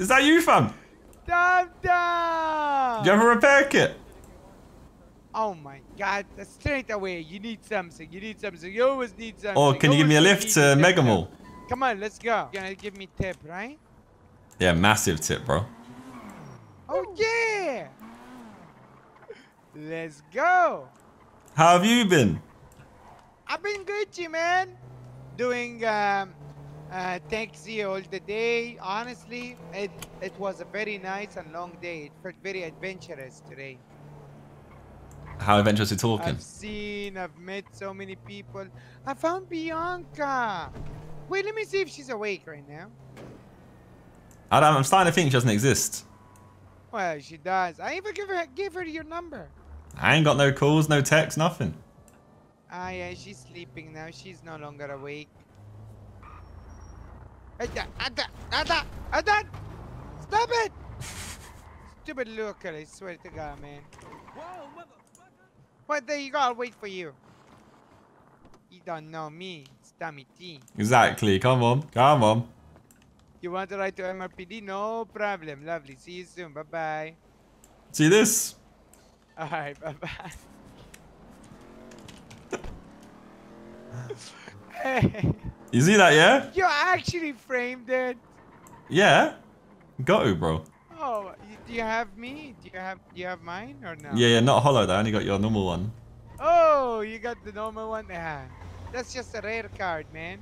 Is that you, fam? Dum dum! Do you have a repair kit? Oh my god, straight away. You need something. You need something. You always need something. Or can you give me a lift to. Mega Mall? Come on, let's go. You're gonna give me tip, right? Yeah, massive tip, bro. Oh yeah! Let's go. How have you been? I've been Gucci, man. Doing um, uh, taxi all the day. Honestly, it it was a very nice and long day. It felt very adventurous today. How adventurous you talking? I've seen, I've met so many people. I found Bianca. Wait, let me see if she's awake right now. I don't, I'm starting to think she doesn't exist. Well, she does. I even give her gave her your number. I ain't got no calls, no texts, nothing. Ah, yeah, she's sleeping now. She's no longer awake. Ada, Ada, Ada, Ada! Stop it! Stupid looker, I swear to God, man. Well, there you go. I'll wait for you. You don't know me. It's Tommy T. Exactly. Come on. Come on. You want to ride to MRPD? No problem. Lovely. See you soon. Bye bye. See this? Alright, bye bye. hey, You see that, yeah? you actually framed it. Yeah. Got to, bro. Oh, do you have me? Do you have do you have mine or no? Yeah, yeah, not hollow though. I only got your normal one. Oh, you got the normal one. That's just a rare card, man.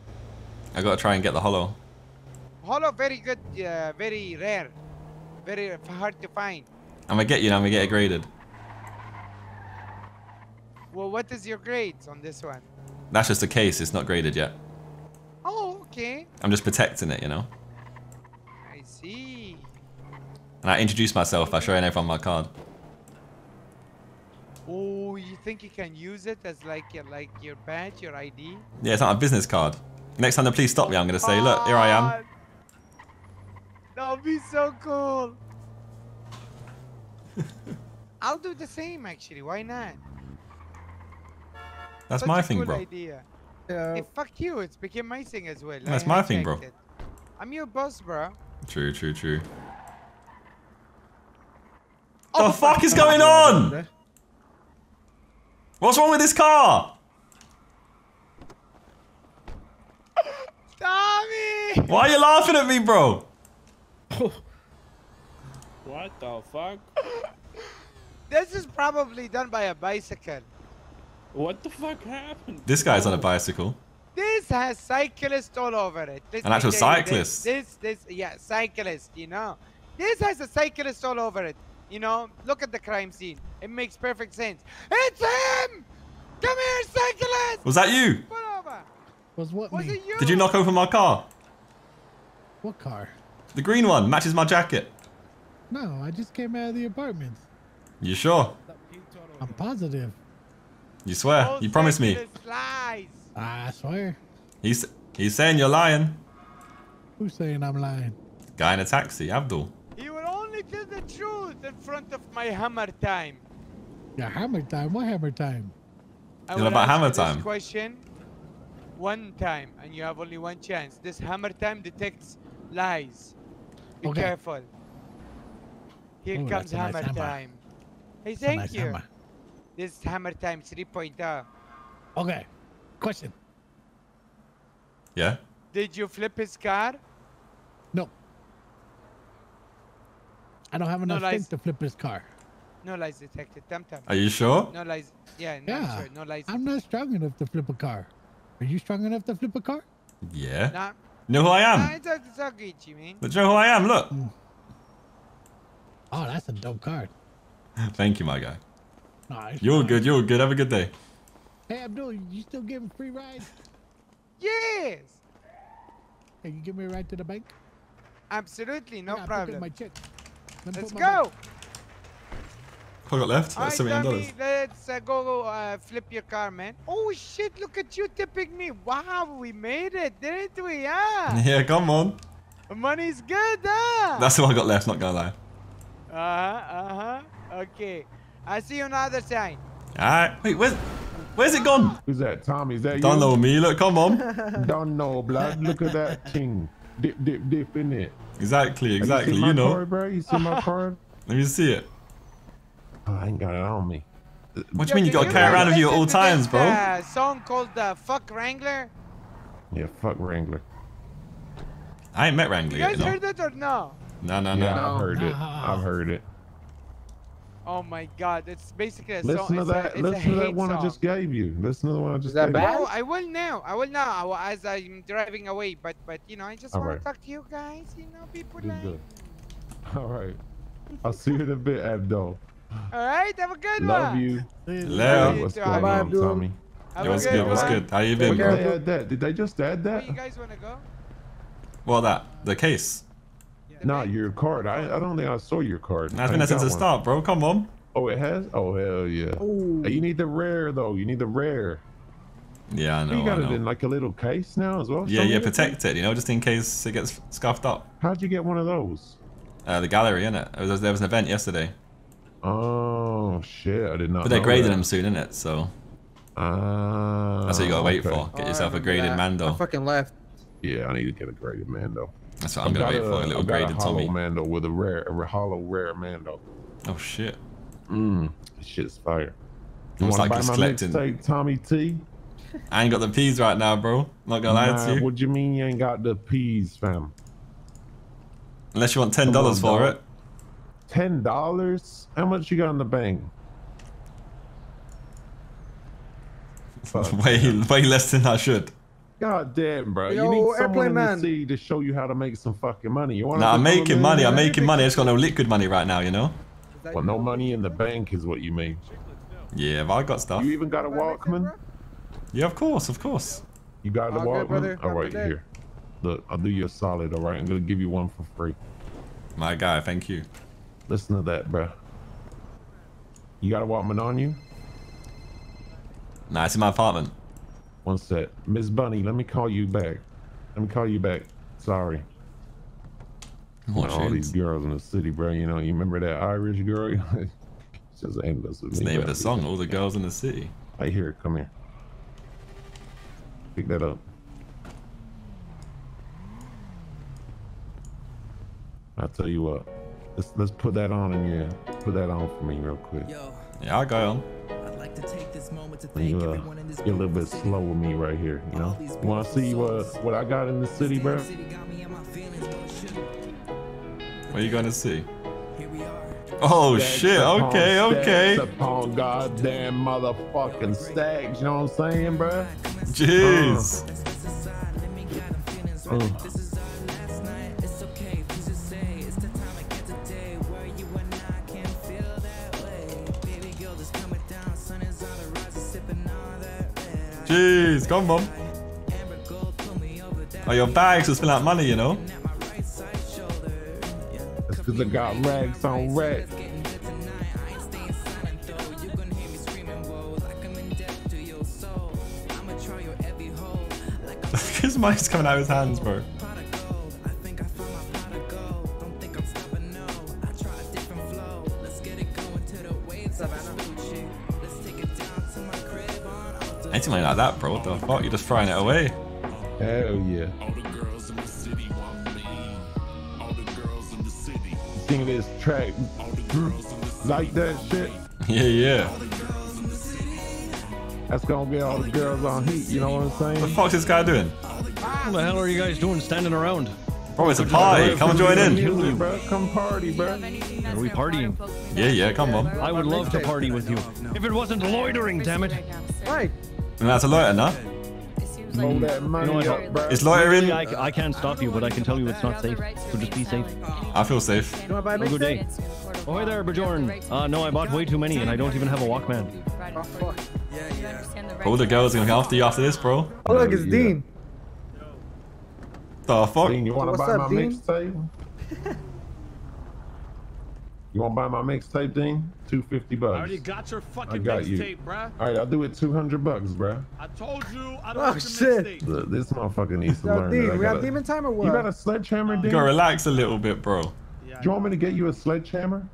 I gotta try and get the hollow. Hollow, very good, uh, very rare, very hard to find. I'm gonna get you now. I'm gonna get it graded. Well, what is your grades on this one? That's just a case. It's not graded yet. Oh, okay. I'm just protecting it, you know. I see. And I introduce myself by showing everyone my card. Oh, you think you can use it as like your like your badge, your ID? Yeah, it's not a business card. Next time the police stop me, I'm gonna say, look, here I am. Ah! That would be so cool. I'll do the same actually. Why not? That's Such my thing, cool bro. Idea. Yeah. Hey, fuck you. It's became my thing as well. That's I my thing, bro. it. I'm your boss, bro. True, true, true. Oh, the fuck is going on? What's wrong with this car? Tommy! Why are you laughing at me, bro? What the fuck? This is probably done by a bicycle. What the fuck happened? This guy's on a bicycle. This has cyclists all over it. Let An actual tell you this. cyclist. This, this, yeah, cyclist. You know, this has a cyclist all over it. You know, look at the crime scene. It makes perfect sense. It's him! Come here, cyclist! Was that you? Pull over. Was what Was me? it you? Did you knock over my car? What car? The green one matches my jacket. No, I just came out of the apartment. You sure? I'm positive. You swear? All You promise me. Lies. I swear. He's he's saying you're lying. Who's saying I'm lying? Guy in a taxi, Abdul. He will only tell the truth in front of my hammer time. Yeah, hammer time. What hammer time? I You know about hammer you this time? question one time, and you have only one chance. This hammer time detects lies. Be Okay. careful. Here Ooh, comes that's a nice hammer, hammer. time. Hey, thank nice you. hammer. This is hammer time oh. Uh. 3.0. Okay. Question. Yeah? Did you flip his car? No. I don't have enough lies. strength to flip his car. No lies detected. Tum tum. Are you sure? No lies. Yeah, no, Yeah. sure. No lies. I'm not strong enough to flip a car. Are you strong enough to flip a car? Yeah. Nah, You know who I nah, am? it's, all- it's all Gucci, man. Do you know who I am? Look. Mm. Oh, that's a dope card. Thank you, my guy. Nice. You're good. You're good. Have a good day. Hey, Abdul, you still giving free rides? Yes! Can you give me a ride to the bank? Absolutely, no I gotta put in problem. My check. Let let's my go! bank- I got left. Like Alright, seventy dollars. Tommy, let's uh, go, go uh, flip your car, man. Oh shit! Look at you tipping me. Wow, we made it, didn't we? Yeah. Yeah, come on. Money's good, huh? That's all I got left. Not gonna lie. Uh huh. Uh huh. Okay. I see you on the other side. All right. Wait, where's where's it gone? Who's that? Tommy, is that Don't you? know me. Look, come on. Don't know, blood. Look at that thing. Dip, dip, dip in it. Exactly, exactly. You, see You my know. card, bro? You see my card? Let me see it. Oh, I ain't got it on me. What do you mean you gotta carry guys around with you at all to times, this, bro? Uh, song called uh, "Fuck Wrangler." Yeah, fuck Wrangler. I ain't met Wrangler You guys you know. heard it or no? No, no, Yeah, no. I've heard it. I've heard it. Oh my God, it's basically a Listen song. to it's that. a Listen to that hate one I just gave you. Listen to the one I just that gave bad? Oh, I will now. I will now. I will, as I'm driving away. But but you know, I just All want right. to talk to you guys. You know, people you. like. Good, good. All right. I'll see you in a bit, Abdul. All right, have a good Love one. you. Leo. you What's going Bye, on, Abdul. Tommy? Have Yo, a what's good good? What's good? How you been, did bro? they add that? Did they just add Where that? you guys want to go? What that? The case? The Nah, your card. I, I don't think I saw your card. Nah, it's I been there ain't since got the start, bro. Come on. Oh, it has? Oh, hell yeah. Ooh. Hey, you need the rare, though. You need the rare. Yeah, I know. you got I it in like a little case now as well? Yeah, yeah, the protect it, you know, just in case it gets scuffed up. How'd you get one of those? Uh, the gallery, innit? It was, there was an event yesterday. Oh, shit. I did not But they're know grading that. them soon, innit? So Ah. that's what you gotta wait okay. for. Get Oh, yourself I a remember graded that. I Mando. fucking left. Yeah, I need to get a graded Mando. That's what I'm I've gonna wait for. A little graded Tommy. Mando with a rare, a hollow rare Mando. Oh shit. Mmm, shit's fire. You Almost like buy it's collecting. mixtape, Tommy T? I ain't got the peas right now, bro. Not gonna lie to you. What do you mean you ain't got the peas, fam? Unless you want ten dollars for it. Ten dollars? How much you got in the bank? Way way less than I should. God damn, bro. Yo, you need someone airplane in man. the city to show you how to make some fucking money. You want Nah, I'm making money. I'm making money. I just got no liquid money right now, you know. Well, no money in the bank is what you mean. Yeah, but I got stuff. You even got a Walkman? Yeah, of course, of course. You got a All good. Walkman? All right, Have a here. Look, I'll do you a solid, all right? I'm gonna give you one for free. My guy, thank you. Listen to that, bro. You got a Walkman on you? Nah, it's in my apartment. One sec. Miss Bunny, let me call you back. Let me call you back. Sorry. What all these girls in the city, bro. You know, you remember that Irish girl? It's just endless with It's me. name of the song. All the girls in the city. Right here, come here. Pick that up. I'll tell you what. Let's let's put that on and yeah, put that on for me real quick. Yo, Yeah, I got go on. I'd like to take this moment to And thank you uh, everyone in this get a little bit slow with me right here, you know. You wanna see what what I got in the city, bro? city. City got me in my feelings, but it shouldn't. What are you gonna see? Here we are. Oh Stacks shit. upon Okay, stacks okay. Upon goddamn motherfucking stacks, you know what I'm saying, bro? Jeez. Let's let's decide. Let me get them feelings Uh. Jeez. Come on. Amber gold, pull me over that. Oh, your bags will spill out money, you know. At my right side shoulder. Yeah. That's cause I got rags on rags. Getting good tonight. I ain't staying silent though. Alta. Anything like that, bro. What the fuck? You're just throwing it away. Hell yeah. All the girls in the city want me. All the girls in the city. Sing this track All the girls in the city. like that shit. Yeah, yeah. That's gonna get all the girls on heat, you know what I'm saying? What the saying? fuck's this guy doing? What the hell are you guys doing standing around? Bro, it's a party. Come join in. Music, bro. Come party, bro. Are we partying? Yeah, yeah, come on. I would love to party with you. If it wasn't loitering, damn it. Right. And that's a loiter, no? Hold that money what? up, bro. Loitering? I, I can't stop you, but I can tell you it's not safe. So just be safe. I feel safe. You wanna buy a Have a good day. Oh, hi there, Bajorn. Uh, no, I bought way too many and I don't even have a Walkman. Oh, the girls are gonna come after you after this, bro. Oh, look, it's Yeah. Dean. The fuck? Dean, you wanna What's buy up, my Dean? mixtape? you wanna buy my mixtape, Dean? Two fifty I bucks. already got your fucking got you. mixtape, bruh. All right, I'll do it two hundred bucks, bro. I told you I don't Oh, want your shit. Look, this motherfucker needs to Yo, learn. that I Dean, we got got a- demon time or what? You got a sledgehammer, You Dean? gotta Do relax a little bit, bro. Yeah, you want me to get you a sledgehammer?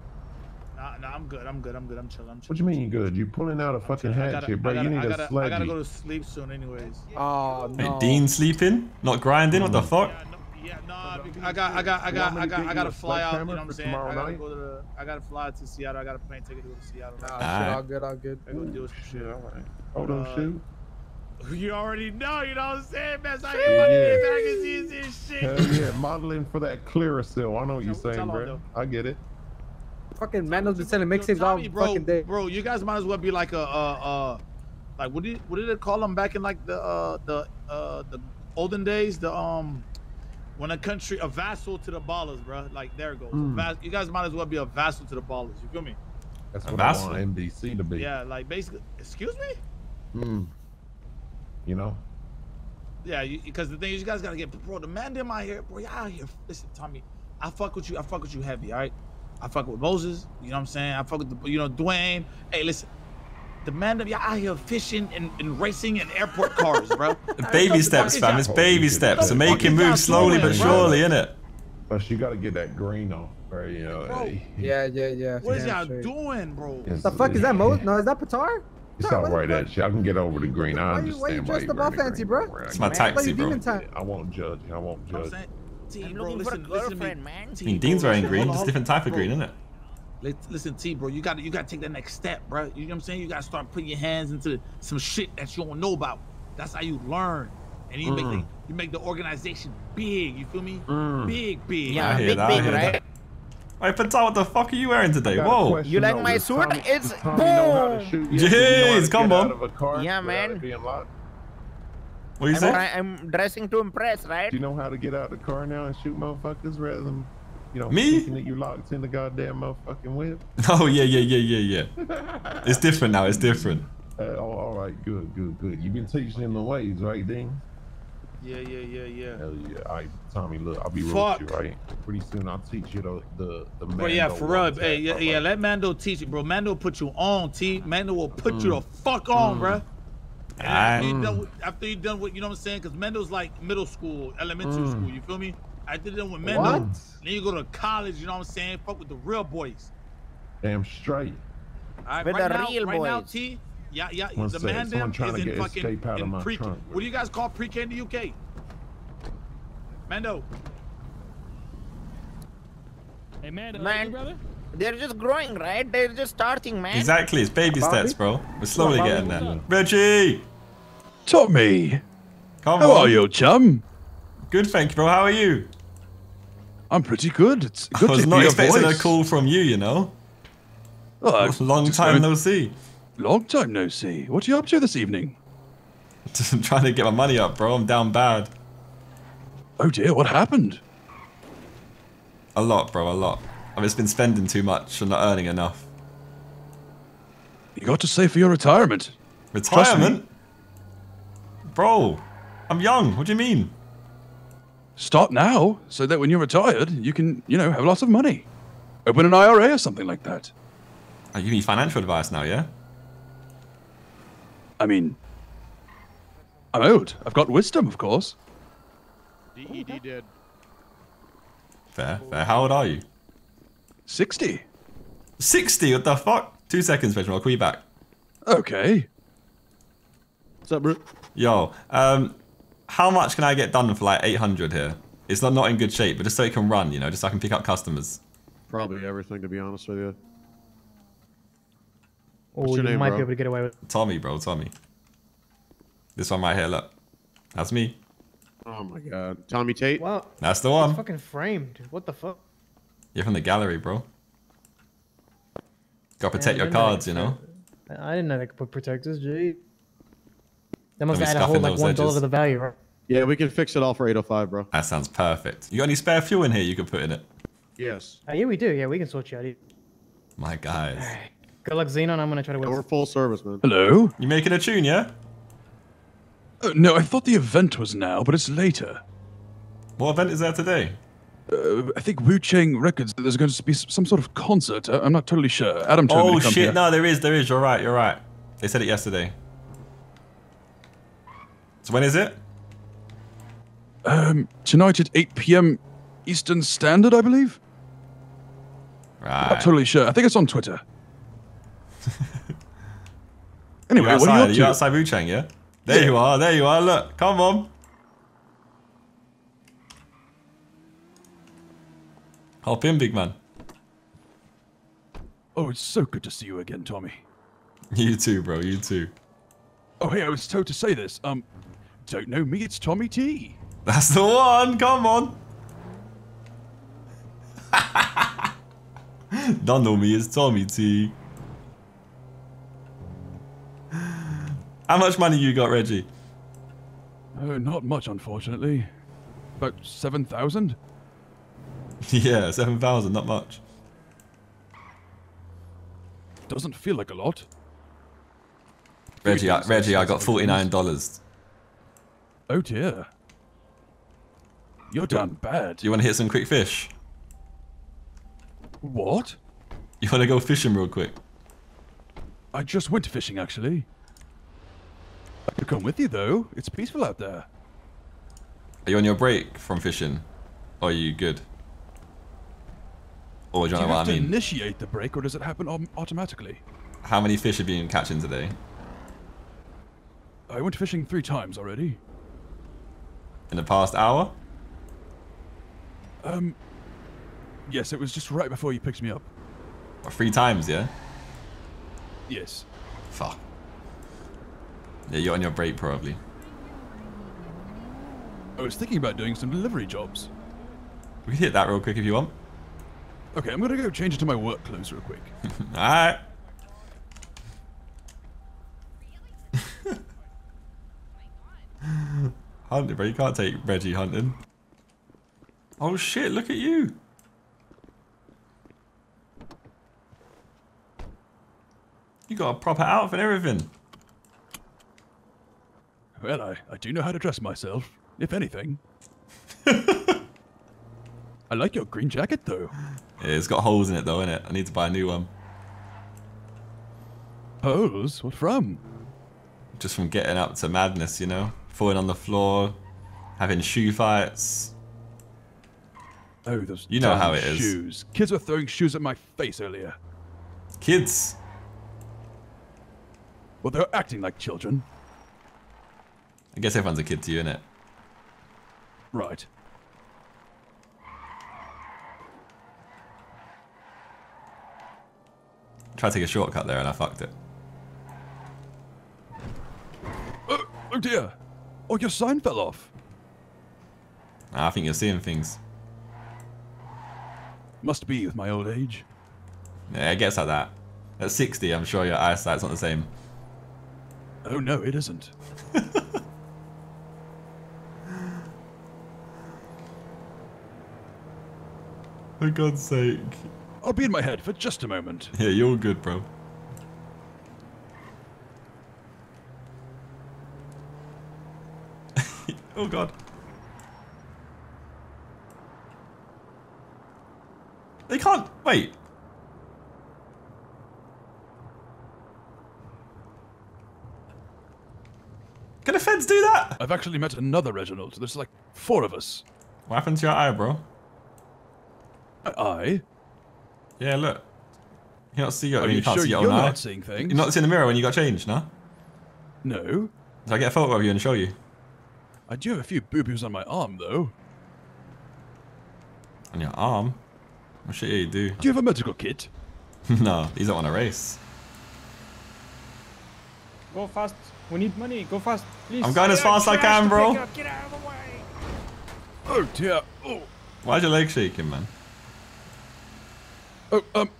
Nah, nah, I'm good. I'm good. I'm good. I'm chill. I'm chill. What you mean you good? You pulling out a fucking hatchet, bro. Gotta, you need I gotta, a I gotta go to sleep soon, anyways. Oh, Hey, no. Dean sleeping? Not grinding? What the mm-hmm. fuck? Yeah, no, Yeah, no, I got, I got, I got, I got, I got to fly out. You know what I'm saying? I gotta night? go to the, I gotta fly to Seattle. I got a plane ticket to go to Seattle. Nah, Nah, shit, Alright. all good, all good. I go deal some Shit, shit. all right. Hold on, Uh, shoot. You already know, you know what I'm saying, man? So I hit my Yeah. magazines and shit. Hell yeah, modeling for that Clearasil. I know what you're Tell- tell saying, bro. I get it. Fucking Mando's been selling mixtapes all bro, fucking day. Bro, you guys might as well be like a, uh, uh, like what did what did they call them back in like the uh the uh the olden days? The um when a country a vassal to the ballers, bro. Like there it goes. Mm. Vas- you guys might as well be a vassal to the ballers. You feel me? That's A what I want NBC to be. Yeah, like basically. Excuse me. Mm. You know? Yeah, because the thing is, you guys gotta get bro. The man them out here, bro. Y'all out here. Listen, Tommy, I fuck with you. I fuck with you heavy. All right. I fuck with Moses. You know what I'm saying? I fuck with the, you know Dwayne. Hey, listen. The man them y'all out here fishing and, and racing in airport cars, bro. Baby steps, fam. It's baby steps. And making moves slowly but surely, innit? But you gotta get that green off, bro. You know, Bro. hey, Yeah, yeah, yeah. What is damn y'all straight. doing, bro? it's- The fuck is that, Mo? No, is that Patar? It's Patar, all what right, the that shit. I can get over the green. I Why you- why you understand dressed you're up all the fancy, green. bro? It's my I taxi, Like bro. I won't judge. I won't You know what I'm judge. saying? T, I'm bro, looking for a listen, listen to me. girlfriend, man. T, I mean, Dean's wearing green. hold Just different type of bro. green, innit? Let, listen, T, bro, you got to you got to take that next step, bro. You know what I'm saying? You got to start putting your hands into some shit that you don't know about. That's how you learn, and you make the Mm. you make the organization big. You feel me? Mm. Big, big. I Yeah, hear big, that, I big, hear right? that. Hey, Patel, what the fuck are you wearing today? Got Whoa. question, You like though. my Does suit? Tommy- It's Tommy know how to boom. shoot? Yes, know Jeez, to come on. out of a car Yeah, man. being locked? What you I'm, say? I'm dressing to impress, right? Do you know how to get out of the car now and shoot motherfuckers rather than, you know, Me? that you locked in the goddamn motherfucking whip? Oh, yeah, yeah, yeah, yeah, yeah. It's different now. It's different. Uh, oh, all right, good, good, good. You've been teaching him the ways, right, Dean? Yeah, yeah, yeah, yeah. Hell yeah. All right, Tommy, look, I'll be real with you, right? Pretty soon I'll teach you the the the. Bro, yeah, for real. one Hey, tap, yeah, all yeah. Let Mando teach you, bro. Mando put you on, T. Mando will put you the mm. fuck on, mm. bro. And after, you ah. done with, after you done with, you know what I'm saying? Because Mendo's like middle school, elementary mm. school. You feel me? I did it with Mendo. What? Then you go to college. You know what I'm saying? Fuck with the real boys. Damn straight. All right, With right the now, real right now, boys. T. Yeah, yeah. One the sec, man someone them trying is to in fucking out of in my pre. trunk, What do you guys call pre-K in the UK? Mando. Hey, man, Man. brother? They're just growing, right? They're just starting, man. Exactly. It's baby Bobby? steps, bro. We're slowly Bobby, getting there. up? Reggie! Tommy, Come how on. are you, chum? Good, thank you, bro. How are you? I'm pretty good. It's good I was to not expecting voice. a call from you, you know? Oh, I Long time no see. Long time no see. What are you up to this evening? Just I'm trying to get my money up, bro. I'm down bad. Oh dear, what happened? A lot, bro, a lot. I've just been spending too much and not earning enough. You got to save for your retirement. Retirement? Bro, I'm young. What do you mean? Start now, so that when you're retired, you can, you know, have lots of money. Open an IRA or something like that. Oh, you need financial advice now, yeah? I mean, I'm old. I've got wisdom, of course. DED did. Fair, fair. How old are you? 60. 60? What the fuck? Two seconds, Reginald. I'll call you back. Okay. What's up, bro? Yo, um, how much can I get done for like 800 here? It's not, not in good shape, but just so it can run, you know, just so I can pick up customers. Probably everything, to be honest with you. Oh, you name, might bro? be able to get away with. Tommy, bro, Tommy. This one right here, look. That's me. Oh my god. Tommy Tate? Wow, That's the it's one. fucking framed. What the fuck? You're from the gallery, bro. Gotta protect Yeah, your I didn't know cards, you know? I I didn't know they could put protectors. Gee. That must Let me add a whole like one dollar edges. to the value, right? Yeah, we can fix it all for 805, bro. That sounds perfect. You got any spare fuel in here you could put in it? Yes. Uh, yeah, we do. Yeah, we can sort you out. My guys. Good luck, Xenon. I'm gonna try to Yeah, win. we're full service, man. Hello? You making a tune, yeah? Uh, no, I thought the event was now, but it's later. What event is there today? Uh, I think Wu Chang Records, there's going to be some sort of concert. I- I'm not totally sure. Adam told me Oh to come shit, here. no, there is, there is. You're right, you're right. They said it yesterday. So when is it? Um, tonight at 8 p.m. Eastern Standard, I believe. Right. Not totally sure. I think it's on Twitter. anyway, you what outside, are you up to? you outside Wu Chang, yeah? There Yeah. you are, there you are. Look, come on. Hop in, big man. Oh, it's so good to see you again, Tommy. You too, bro. You too. Oh, hey, I was told to say this. Um, don't know me, it's Tommy T. That's the one. Come on. Don't know me. It's Tommy T. How much money you got, Reggie? Oh, not much, unfortunately. About 7,000? yeah, seven thousand. Not much. Doesn't feel like a lot. Reggie, I, Reggie, I got forty nine dollars. Oh dear. You're down bad. Do You want to hit some quick fish? What? You want to go fishing real quick? I just went fishing, actually. I could come with you, though. It's peaceful out there. Are you on your break from fishing? Or are you good? Or do you Do know you what I to mean? initiate the break, or does it happen automatically? How many fish have you been catching today? I went fishing three times already. In the past hour? Um, yes, it was just right before you picked me up. Three times, yeah? Yes. Fuck. Yeah, you're on your break probably. I was thinking about doing some delivery jobs. We can hit that real quick if you want. Okay, I'm gonna go change into my work clothes real quick. Alright. hunting, bro. You can't take Reggie hunting. Oh shit, look at you. You got a proper outfit and everything. Well, I, I do know how to dress myself, if anything. I like your green jacket, though. Yeah, it's got holes in it though, innit? I need to buy a new one. Holes? What from? Just from getting up to madness, you know? Falling on the floor, having shoe fights. Oh, those You know how it is. shoes. Kids were throwing shoes at my face earlier. Kids. Well, they're acting like children. I guess everyone's a kid to you, innit? Right. Tried to take a shortcut there and I fucked it. Oh, oh dear. Oh, your sign fell off. I think you're seeing things. Must be with my old age. Yeah, it gets like that. At 60, I'm sure your eyesight's not the same. Oh no, it isn't. For God's sake. I'll be in my head for just a moment. Yeah, you're good, bro. Oh God. They can't. Wait. Can the feds do that? I've actually met another Reginald. There's like four of us. What happened to your eye, bro? My eye? Yeah, look. You not see your. Are you you can't sure see your you're own eye. not seeing things? You're not seeing the mirror when you got changed, no? No. So I get a photo of you and show you. I do have a few boo-boos on my arm, though. On your arm? Oh shit, yeah, you do. Do you have a medical kit? no, these don't want to race. Go fast. We need money. Go fast, please. I'm going as fast as I can, bro. Get out of the way. Oh dear. Oh. Why's your leg shaking, man? Oh, um.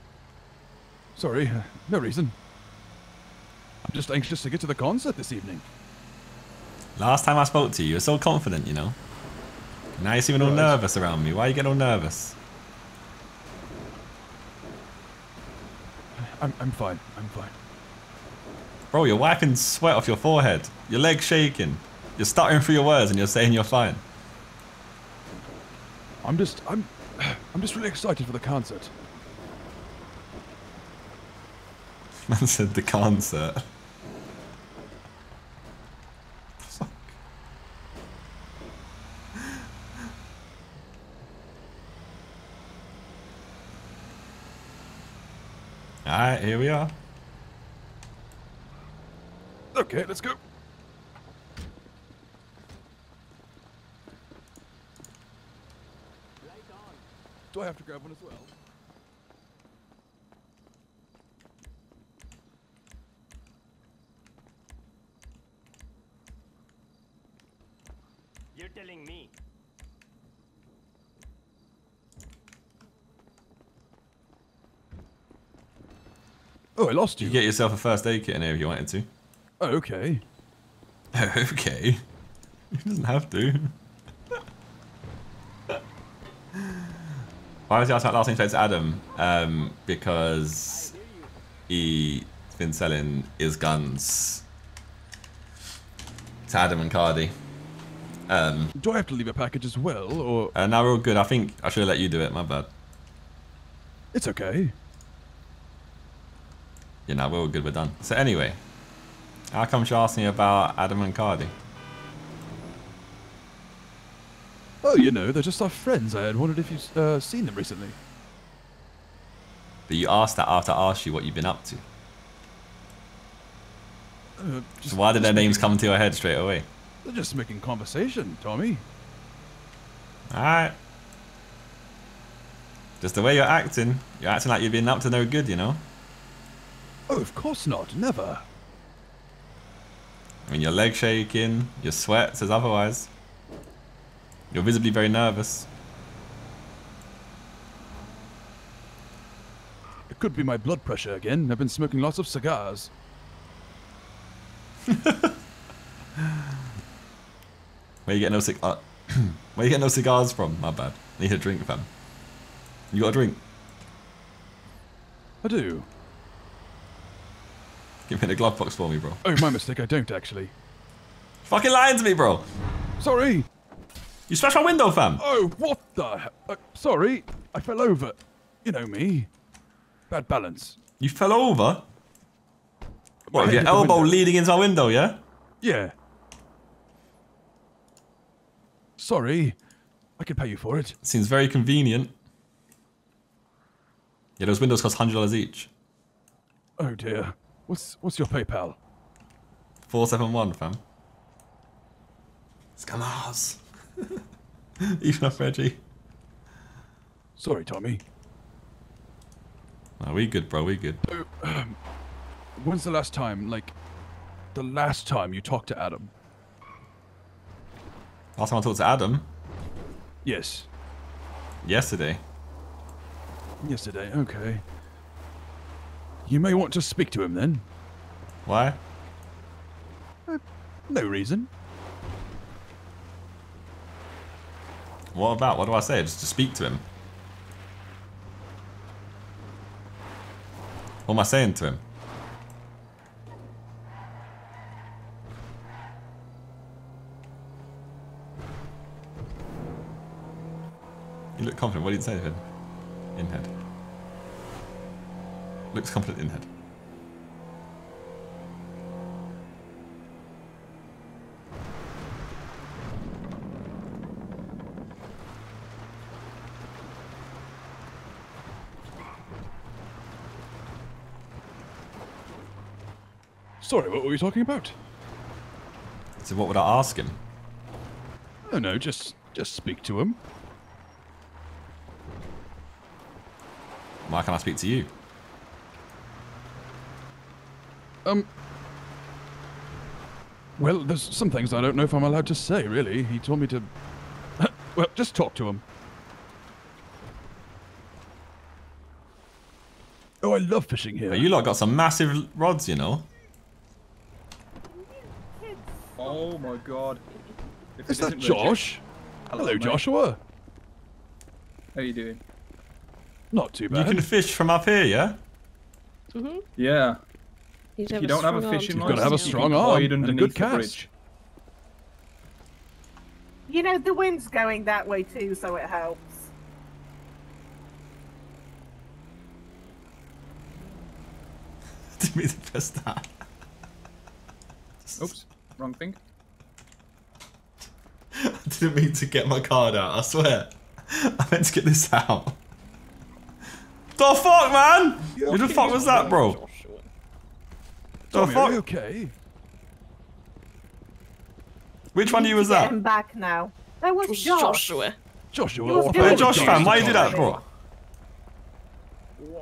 Sorry, uh, no reason. I'm just anxious to get to the concert this evening. Last time I spoke to you, you were so confident, you know. Now you're seeming all Right. nervous around me. Why are you getting all nervous? I'm, I'm fine. I'm fine. Bro, you're wiping sweat off your forehead. Your leg's shaking. You're stuttering through your words and you're saying you're fine. I'm just, I'm, I'm just really excited for the concert. Man said the concert. Fuck. Alright, here we are. Okay, let's go. Do I have to grab one as well? You're telling me. Oh, I lost You you. get yourself a first aid kit in here if you wanted to. Oh, okay. okay. He doesn't have to. Why was he asking last name to Adam? Um, because he's been selling his guns to Adam and Cardi. Um, Do I have to leave a package as well, or uh, now we're all good. I think I should have let you do it. My bad. it's okay? Yeah, know, we're all good. We're done. So anyway, how come you asked me about Adam and Cardi? Oh, you know, they're just our friends. I had wondered if you've uh, seen them recently. But you asked that after I asked you what you've been up to. Uh, So why did their names come to your head straight away? They're just making conversation, Tommy. Alright. Just the way you're acting, you're acting like you've been up to no good, you know? Oh, of course not. Never. I mean, your leg shaking, your sweat says otherwise. You're visibly very nervous. It could be my blood pressure again. I've been smoking lots of cigars. Where you get no cig- uh, Where you get no cigars from? My bad. Need a drink, fam. You got a drink? I do. Give me the glove box for me, bro. Oh, my mistake. I don't actually. Fucking lying to me, bro. Sorry. You smashed my window, fam. Oh, what the? Uh, sorry. I fell over. You know me. Bad balance. You fell over? What, with your elbow leading into my window, yeah? Yeah. Sorry. I could pay you for it. Seems very convenient. Yeah, those windows cost $100 each. Oh dear. What's what's your PayPal? 471, fam. Scammers. Even up, Reggie. Sorry, Tommy. No, we good, bro. We good. Um, when's the last time, like, the last time you talked to Adam? Last time I talked to Adam, Yes. yesterday. Yesterday. Okay. You may want to speak to him then. Why? Uh, no reason. What about? What do I say? Just to speak to him. What am I saying to him? You look confident. What did you say to him? In head. Looks confident in head. Sorry, what were we talking about? So what would I ask him? Oh no, just just speak to him. Why can't I speak to you? Um. Well, there's some things I don't know if I'm allowed to say. Really, he told me to. well, just talk to him. Oh, I love fishing here. You lot got some massive rods, you know. Oh my god. If Is it that isn't legit- Josh? Hello, mate. Joshua. How you doing? Not too bad. You can fish from up here, yeah? Mm-hmm. Yeah. You'd If you don't have a fishing to You've got to have a strong can arm hide and a good the cast. bridge. You know, the wind's going that way too, so it helps. Didn't mean to press that. Oops, wrong thing. I didn't mean to get my card out, I swear. I meant to get this out. The fuck, man? Who the fuck was that, bro? The oh, Tommy, are you okay? Which one of you was Get that? him back now. That was It's Josh. Joshua. Joshua. Hey, Josh, fam, why you do that, bro?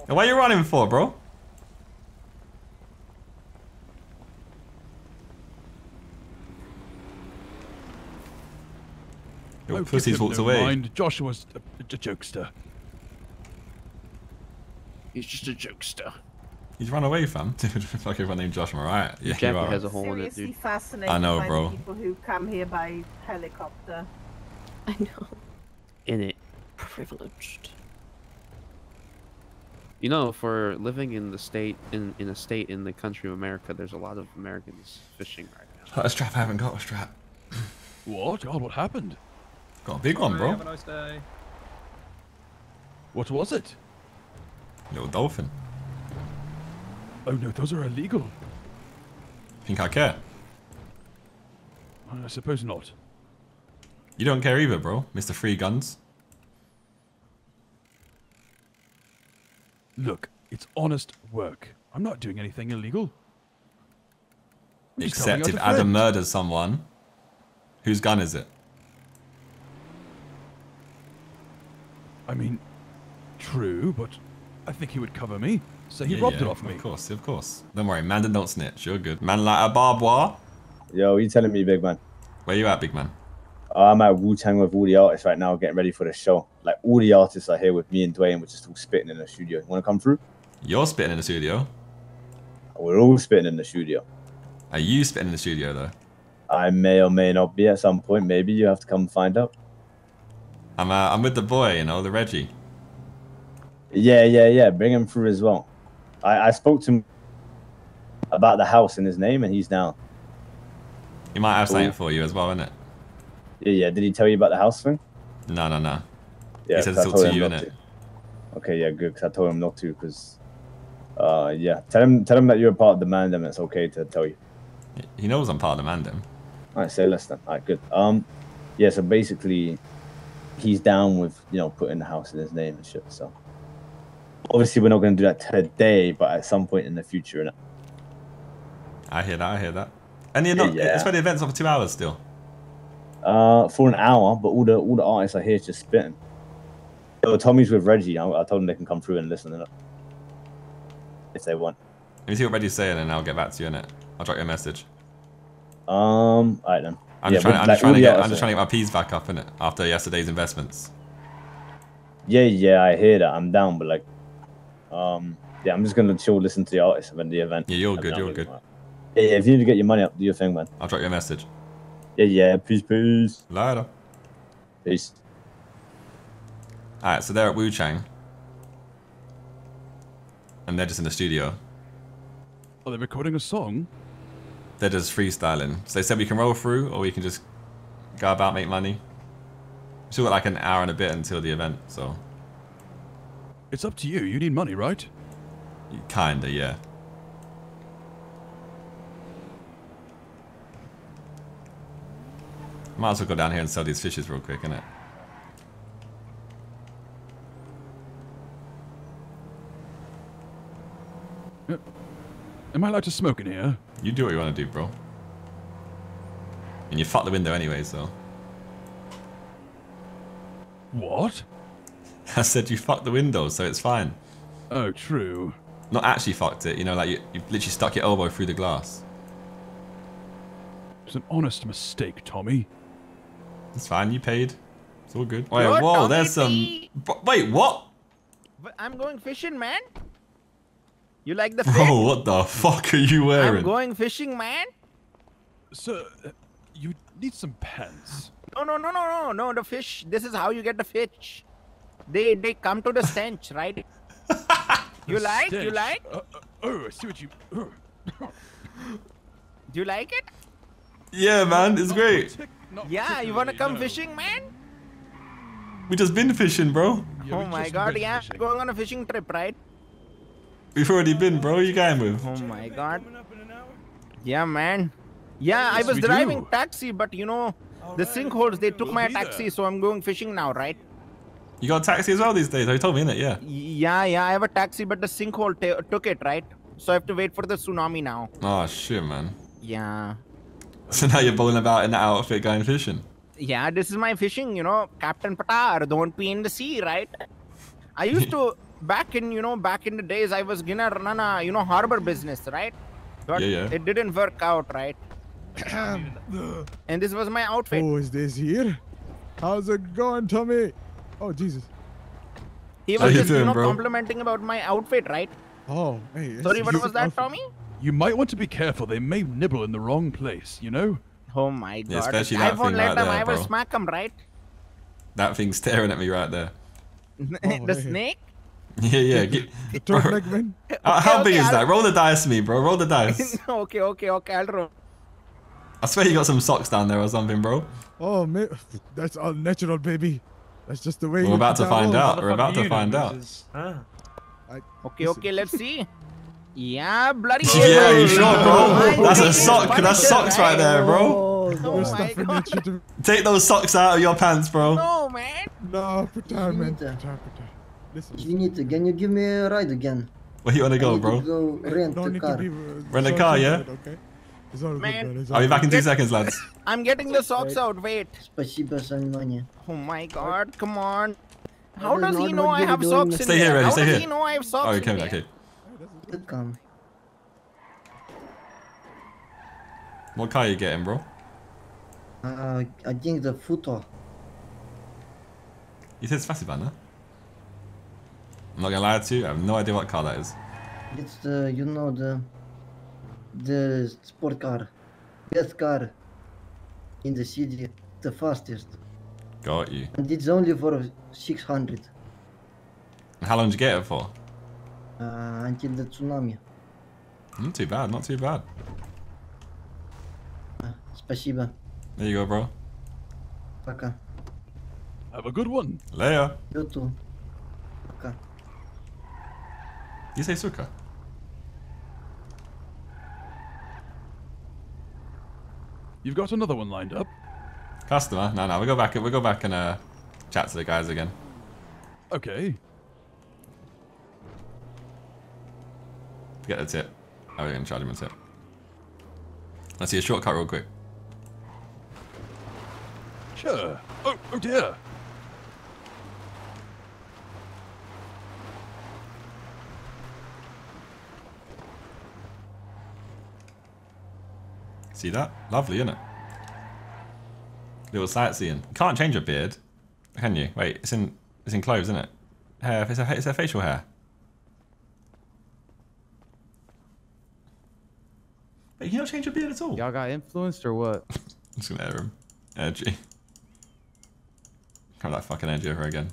Hey, Why you running for, bro? Your Oh, pussy's walked no away. Mind. Joshua's a, a jokester. He's just a jokester. He's run away, fam. Dude, fuck everyone named Josh, am I right? Yeah, you are. has a hole in it, Seriously dude. fascinating I know, by bro. the people who come here by helicopter. I know. In it. Privileged. You know, for living in the state in in a state in the country of America, there's a lot of Americans fishing right now. A strap, I haven't got a strap. What? God, what happened? Got a big one, bro. Have a nice day. What was it? Little dolphin. Oh no, those are illegal. Think I care? I suppose not. You don't care either, bro. Mr. Free Guns. Look, it's honest work. I'm not doing anything illegal. I'm Except if Adam friend. murders someone, whose gun is it? I mean, true, but I think he would cover me. So he Yeah, robbed yeah, it off me. Of course, of course. Don't worry, man don't snitch. You're good. Man like a barbed wire. Yo, you telling me, big man? Where you at, big man? I'm at Wu Tang with all the artists right now, getting ready for the show. Like all the artists are here with me and Dwayne. We're just all spitting in the studio. You want to come through? You're spitting in the studio. We're all spitting in the studio. Are you spitting in the studio though? I may or may not be at some point. Maybe you have to come find out. I'm uh, I'm with the boy, you know, the Reggie. Yeah, yeah, yeah. Bring him through as well. I, I spoke to him about the house in his name, and he's down. He might have something for you as well, innit? Yeah, yeah. Did he tell you about the house thing? No, no, no. Yeah, he said it's all to you, innit? to. Okay, yeah, good. Because I told him not to. Because, uh, yeah. Tell him, tell him that you're a part of the man. Then it's okay to tell you. He knows I'm part of the Mandem. All right, say less then. All right, good. Um, yeah. So basically, he's down with you know putting the house in his name and shit. So obviously, we're not going to do that today, but at some point in the future? I hear that, I hear that. And you're not, Yeah. it's for the event's over two hours still. Uh, for an hour, but all the all the artists are here just spitting. So Tommy's with Reggie. I, I told him they can come through and listen if they want. Let me see what Reggie's saying and I'll get back to you, innit? I'll drop you a message. Um, all right then. I'm Yeah, just trying, I'm like, just trying to get, I'm just trying to get my peas back up, innit? After yesterday's investments. Yeah, yeah, I hear that. I'm down, but like, um, yeah, I'm just gonna chill, listen to the artist, and then the event. Yeah, you're good, you're good. get- Yeah, yeah, if you need to get your money up, do your thing, man. I'll drop you a message. Yeah, yeah, peace, peace. Later. Peace. Alright, so they're at Wu Chang. And they're just in the studio. Are they recording a song? They're just freestyling. So they said we can roll through or we can just go about, make money. We still got like an hour and a bit until the event, so It's up to you. You need money, right? kinda, yeah. Might as well go down here and sell these fishes real quick, innit? Am I allowed to smoke in here? You do what you want to do, bro. And you fuck the window anyway, so. What? I said you fucked the window, so it's fine. Oh, true. Not actually fucked it, you know, like you, you literally stuck your elbow through the glass. It's an honest mistake, Tommy. It's fine, you paid. It's all good. Wait, You're whoa, Tommy there's some. B. B- Wait, what? But I'm going fishing, man. You like the fish? Oh, what the fuck are you wearing? I'm wearing? going fishing, man. Sir, uh, you need some pants. No, no, no, no, no, no. The fish. This is how you get the fish. They they come to the stench, right? you The like? You like? Uh, uh, oh, I see what you. uh. Do you like it? Yeah, man, it's great. Yeah, you wanna come fishing, man? We just been fishing, bro. oh my god, yeah, going on a fishing trip, right? We've already been, bro. Who you going with? Oh my god. Yeah, man. Yeah, I was driving do. taxi, but you know, the sinkholes, they took my be taxi, so I'm going fishing now, right? You got a taxi as well these days. Oh, you told me, innit? Yeah. Yeah, yeah, I have a taxi, but the sinkhole ta- took it, right? So I have to wait for the tsunami now. Oh, shit, man. Yeah. So now you're bowling about in that outfit going fishing. yeah, this is my fishing, you know, Captain Patar, don't be in the sea, right? I used to, back in, you know, back in the days, I was gonna run a, you know, harbor business, right? But Yeah, yeah. it didn't work out, right? and this was my outfit. Who is this here? How's it going, Tommy? Oh, Jesus. He was you just, you doing, know, bro? complimenting about my outfit, right? Oh, hey. Sorry, what was that, Tommy? You might want to be careful. They may nibble in the wrong place, you know? Oh my Yeah, god. especially I that won't let right them, there, I will bro. smack them, right? That thing's staring at me right there. Oh, the snake? Yeah, yeah. Get, The bro. turtleneck man. How Okay, big okay, is that? I'll- Roll the dice for me, bro. Roll the dice. okay, okay, okay, I'll roll. I swear you got some socks down there or something, bro. Oh, man. That's all natural, baby. That's just the way We're about to find out. We're about to find out. Okay, okay, let's see. Yeah, bloody Yeah, you sure, bro? My That's a goodness, sock. That's socks right there, bro. Oh You're my god. that shit in- Take those socks out of your pants, bro. No, man. No, Patar, man. Vinita. Patar, Patar. Listen. Vinita, can you give me a ride again? Where you wanna go, bro? Go rent Don't a car. be. uh, Rent a so car, yeah? Okay. It's all Man. good, I'll be back in two seconds, lads. I'm getting the socks out. Wait. Oh my god, come on. How does he know I have socks in Stay here, Reggie. Stay here. How does he know I have socks oh, okay, in okay. here? Okay. What car are you getting, bro? Uh, I think the Futo. You said it's Fasiban. I'm not gonna lie to you, I have no idea what car that is. It's the, you know, the the sport car. Best car in the city. The fastest. Got you. And it's only for 600 And how long did you get it for? uh, until the tsunami. Not too bad. Not too bad. Спасибо. There you go, bro. Пока. Have a good one. Later. You too. Пока. You say suka? You've got another one lined up. Customer? No, no. We go back. We go back and uh, chat to the guys again. Okay. Get the tip. Oh, we're gonna charge him a tip. Let's see a shortcut real quick. Sure. Oh, oh dear. See that? Lovely, isn't it? Little sightseeing. You can't change your beard, can you? Wait, it's in it's in clothes, isn't it? Hair. It's a it's a facial hair. Wait, you not change your beard at all? Y'all got influenced or what? I'm just gonna air him. Energy. Have that fucking energy over again.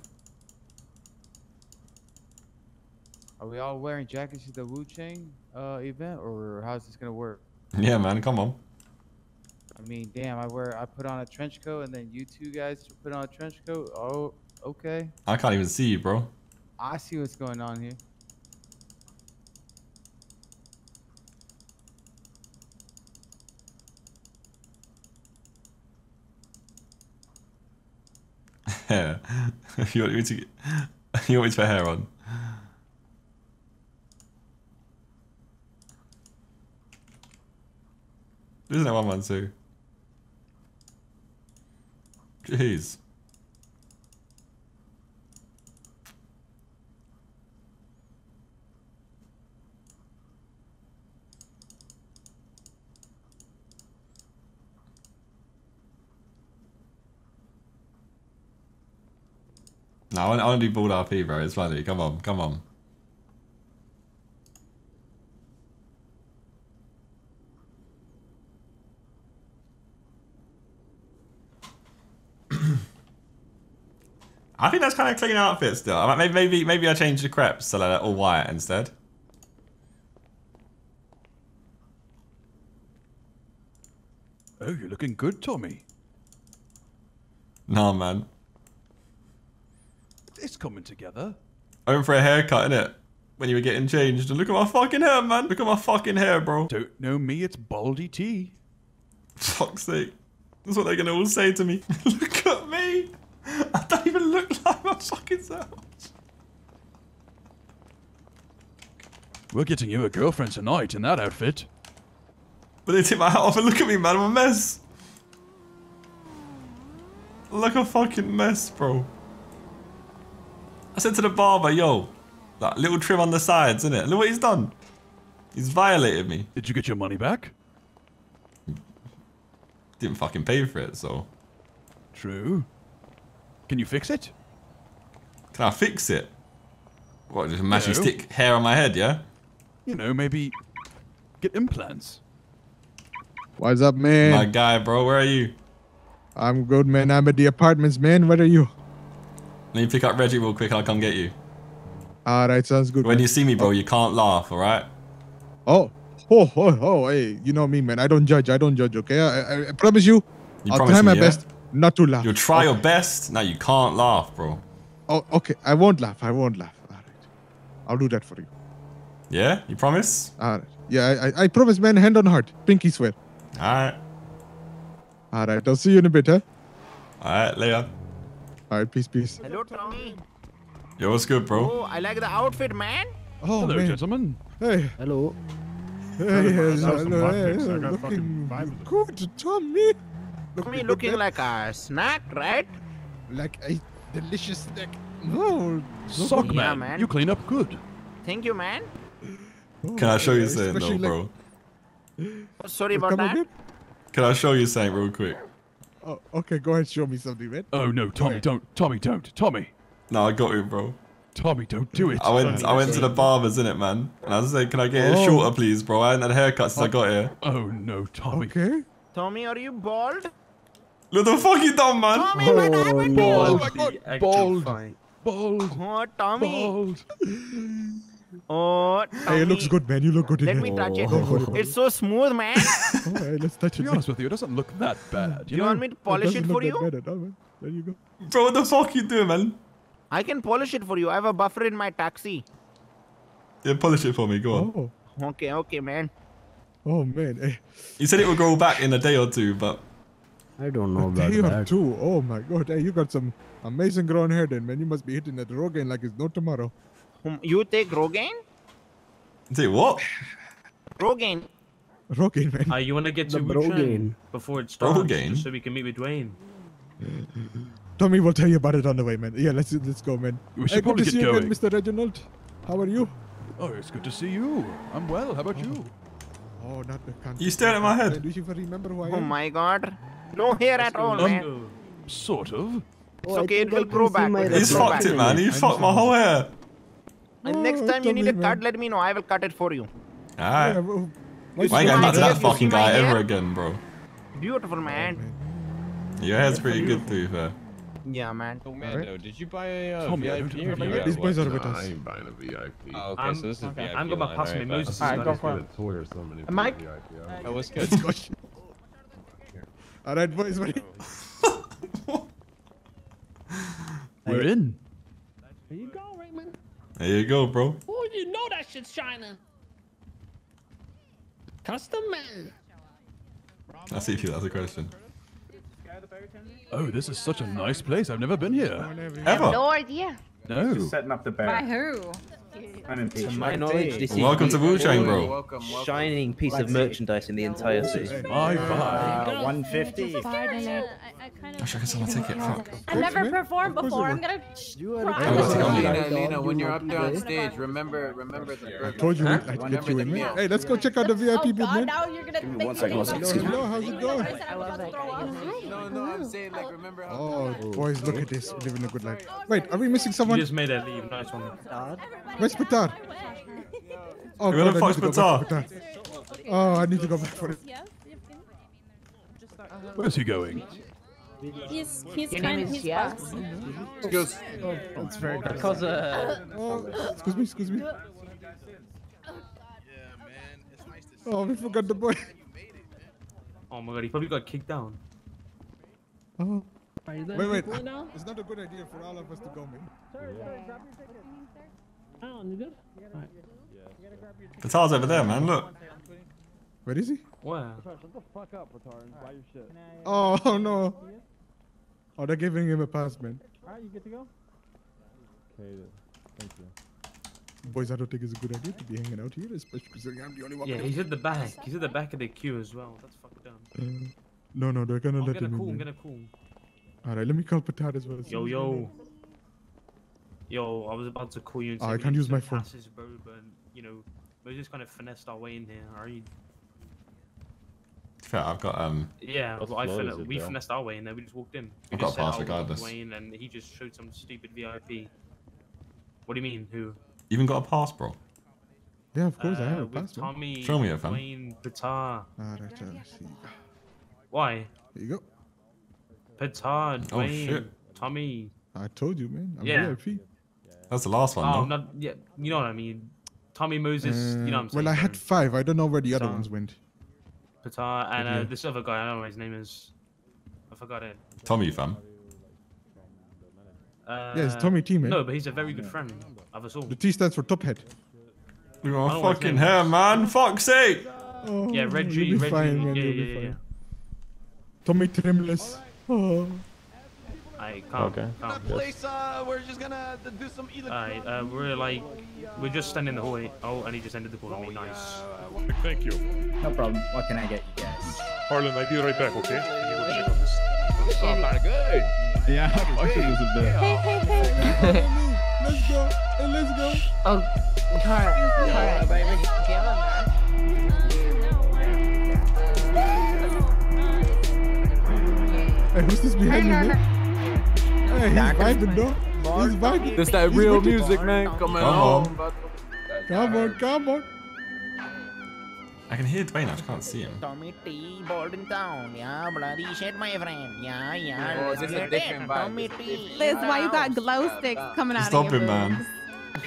Are we all wearing jackets to the Wu Chang uh, event, or how's this gonna work? Yeah, man. Come on. I mean, damn, I wear, I put on a trench coat, and then you two guys put on a trench coat. Oh, okay. I can't even see you, bro. I see what's going on here. Hair. you want me to? You want me to put hair on? Isn't it one one two? Jeez. No, I want, I want to do bald RP, bro. It's funny. Come on, come on. I think that's kind of clean outfit still. I might- Maybe, maybe, maybe I change the crepes to like all white instead. Oh, you're looking good, Tommy. Nah, man. It's coming together. I went for a haircut, innit? When you were getting changed. And look at my fucking hair, man. Look at my fucking hair, bro. Don't know me, it's Baldy T. Fuck's sake. That's what they're gonna all say to me. look at me. I don't even look like my fucking self. We're getting you a girlfriend tonight in that outfit. But they take my hat off and look at me, man. I'm a mess. Look a fucking mess, bro. I said to the barber, yo, that little trim on the sides, isn't it? Look what he's done. He's violated me. Did you get your money back? Didn't fucking pay for it, so. True. Can you fix it? Can I fix it? What, just magically No. stick hair on my head, yeah? You know, maybe get implants. What's up, man? My guy, bro, where are you? I'm good, man. I'm at the apartments, man. Where are you? Let me pick up Reggie real quick I'll come get you. Alright, sounds good. When man. you see me, bro, you can't laugh, alright? Oh, oh, oh, oh, hey, you know me, man. I don't judge. I don't judge, okay? I, I, I promise you, You I'll promise try my yeah? best not to laugh. You'll try your best. Now you can't laugh, bro. Oh, okay. I won't laugh. I won't laugh. Alright. I'll do that for you. Yeah? You promise? Alright. Yeah, I, I, I promise, man. Hand on heart. Pinky swear. Alright. Alright. I'll see you in a bit, huh? Alright, later. Alright. Peace, peace. Hello, Tommy. Yo, what's good, bro? Oh, I like the outfit, man. Oh, Hello, man. gentlemen. Hey. Hello. Hey, I yes, got some hello, hot hey, picks. I hey, got looking fucking five of them. good, Tommy. Tommy looking like a snack, right? Like a delicious snack. No, oh, Sock Yeah, man, man. you clean up good. Thank you, man. Oh, can I show you something, though, especially like- bro? Oh, sorry about Come that. again? Can I show you something real quick? Oh, okay, go ahead, show me something, man. Oh no, Tommy, don't. Tommy, don't. Tommy. No, I got it, bro. Tommy, don't do it. I went I went to the barber's, innit, man? And I was like, can I get it Oh. shorter, please, bro? I hadn't had a haircut since I oh. got here. Oh no, Tommy. Okay. Tommy, are you bald? Look the fuck you done, man. Tommy, what happened to you? Oh my god. Bald. Bald. Oh, Tommy. Bald. Oh, Tommy. Hey, it looks good, man. You look good in Let here. me touch it. Oh. Go for It's so smooth, man. Oh, hey, let's touch To it. be honest with you, it doesn't look that bad. Do You you know? want me to polish it doesn't for look that you? bad at all, man. There you go. Bro, what the fuck you doing, man? I can polish it for you. I have a buffer in my taxi. Yeah, polish it for me, go on. Oh, Okay, okay, man. Oh man. You said it would grow back in a day or two, but I don't know a about day or two. Oh my god. Hey, you got some amazing grown hair then, man. You must be hitting that Rogaine like it's no tomorrow. Um, You take Rogaine? say what? Rogaine. Rogaine, man. Uh, you want to get to Wuchang Brogaine. before it starts, Brogaine? just so we can meet with Dwayne. Tommy will tell you about it on the way, man. Yeah, let's let's go, man. We should hey, good to get see you again. Mr. Reginald. How are you? Oh, it's good to see you. I'm well. How about you? Oh, not the cancer. You staring at my head. Do you even remember who I am? Oh my god. No hair at all, man. Um, sort of. It's okay, it will grow back. It He's grow fucked back. it, man. He fucked my whole hair. And next Oh, time you need a Tommy, cut, man. let me know. I will cut it for you. Alright. Yeah, well, I ain't why- going back to that fucking guy hair? ever again, bro. Beautiful, man. Your hair's pretty good, to be fair. Yeah, man. Oh, Mando, did you buy a uh, Tommy, I VIP don't or remember do you These boys are No, with I us. ain't- buying a VIP. Oh, okay, I'm- so this is okay, VIP I'm going to pass Possum alright, and bet. Moses. Alright, is go not for here. it. A toy or. Uh, Mike? Oh, what's good? All right, boys. Ready? We're in. There you go, Raymond. There you go, bro. Oh, you know that shit's China. Custom man. I'll see if you that's a question. Oh, this is such a nice place. I've never been here. Ever? No idea. No. setting up the By who? I'm impatient. To my knowledge, this is Welcome the to Wu-Chang, bro. Welcome, welcome. shining piece of merchandise in the entire city. My buy. Uh, 150. I should get someone a ticket. Fuck. I've never performed before. I'm gonna You are cry. I'm gonna take on Lena. Lena, when you're up there on stage, remember, remember the burger. I told you Huh? we'd get you in, man. Hey, let's go check out the VIP Oh booth, man. now you're gonna make one me second, one Hello, second. hello, how's it going? I said I'm about to throw up. No, no, I'm saying like remember how. Oh, boys, look at this. We're living a good life. Wait, are we missing someone? You just made that leave. Nice one. Where's Patar? Oh, Where the God, I need fuck's to go back Patar? for Oh, I need to go back for it. Where's he going? He's he's Your kind name of is he's Yas? fast. Excuse. It's very good. Because uh, Oh, excuse me, excuse me. Oh, we forgot the boy. Oh my god, he probably got kicked down. Oh. Are you there Wait, wait. It's not a good idea for all of us to go, man. Oh, you good? Alright. Patar's over there, man. Look. Where is he? Where? Shut the fuck up, Patar, and buy your shit. Oh, oh no. Oh, they're giving him a pass, man. Alright, you good to go? Okay, thank you. Boys, I don't think it's a good idea to be hanging out here, especially considering I'm the only one. Yeah, he's a- at the back. He's at the back of the queue as well. That's fucked up. Uh, no, no, they're gonna I'm let gonna him cool. I'm in. gonna call. All right, let me call Petard as well. Yo, yo. Yo, I was about to call you and Oh, say I can't use my phone. passes, bro, but, you know, we just kind of finessed our way in here. Are you? Fair, I've got um. Yeah, What well, I fin- it, we bro? finessed our way in there. We just walked in. We I've just got a pass "Oh, regardless." Wayne, and he just showed some stupid VIP. What do you mean? Who? You even got a pass, bro? Yeah, of course I have a Uh, pass, man. Tommy, Show me it, fam. Wayne, Petard. All right, let's see. Why? There you go. Petard, Oh, Wayne, shit. Tommy. I told you, man. I'm Yeah. VIP. That's the last one, Oh, no? not yeah. You know what I mean. Tommy Moses. you know what I'm Uh, saying. well, I had five. I don't know where the other ones went. Petard and uh, Yeah. this other guy. I don't know what his name is. I forgot it. Tommy, fam. Uh, Yeah, it's Tommy T, man. No, but he's a very good friend of us all. The T stands for top head. You I got don't know what his fucking name hair, man. Fuck's sake. Oh, Yeah, Reggie. You'll be Reggie. fine, man. yeah, You'll yeah, be yeah, fine. Tommy Trimless. Oh. I can't. Okay. can't. Place, uh, we're just gonna do some Alright, uh, we're like, we're just standing in the hallway. Oh, and he just ended the call on me. Nice. Thank you. No problem. What can I get you guys? Harlan, I'll be right back, okay? Oh, kind good. Yeah, I should listen to Hey, hey, hey. Let's go. Hey, let's go. Oh, Cara, Cara, baby. Give him Hey, who's this behind me, man? He's vibing, though. He's vibing. That's that real music, man. Come on. on. Come on, come on. I can hear Dwayne, I just can't see him. Tommy T, Bolton Town. Yeah, bloody shit, my friend. Yeah, yeah. Oh, this is a different vibe. Tommy T. Liz, why you got glow sticks coming out Stop of your it, man.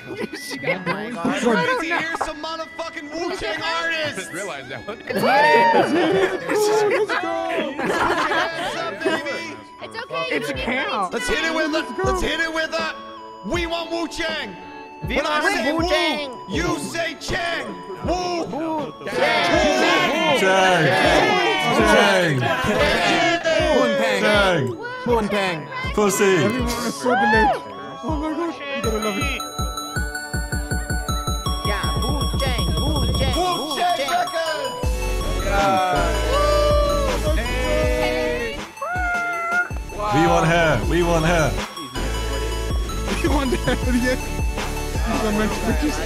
Boobs? Oh my god. I don't know. Here's some motherfucking Wu Tang artists. Realize that one. Let's go. It's okay. It's a count. Let's hit it with a. Let's hit it with a. We want Wu Chang. We When I want say Wu Wu, Chang. you say Chang. Wu. Chang! Chang! Chang! Poontang. Pussy! Everyone is so delayed. Oh my gosh, you gotta love it. We want her! We want her! We want that? Yeah. These are my pictures.